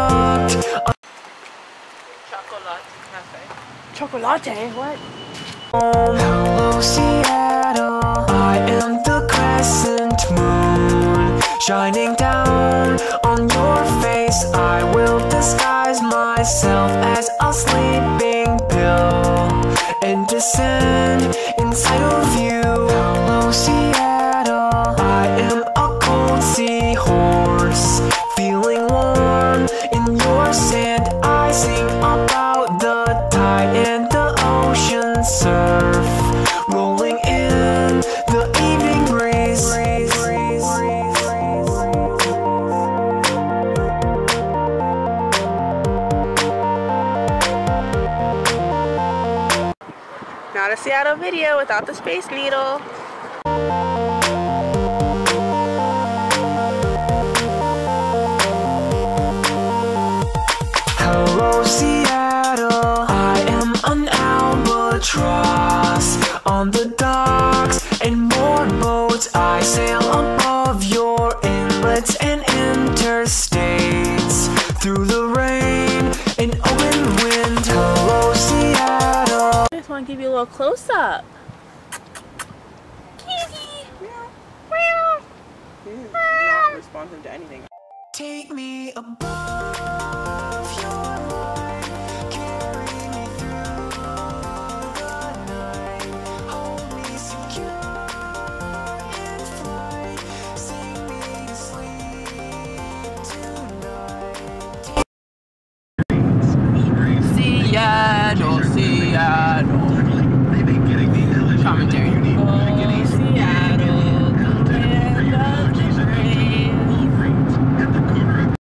and Chocolate cafe. Chocolate, eh? what? Hello, Seattle. I am the crescent moon shining down on your face. I will disguise myself as a sleeping pill and descend in your sand. I sing about the tide and the ocean surf, rolling in the evening breeze. Not a Seattle video without the Space Needle. Albatross on the docks and more boats. I sail above your inlets and interstates through the rain and open wind. Hello, Seattle. I just want to give you a little close up. Kitty. He's not responsive to anything. Take me above.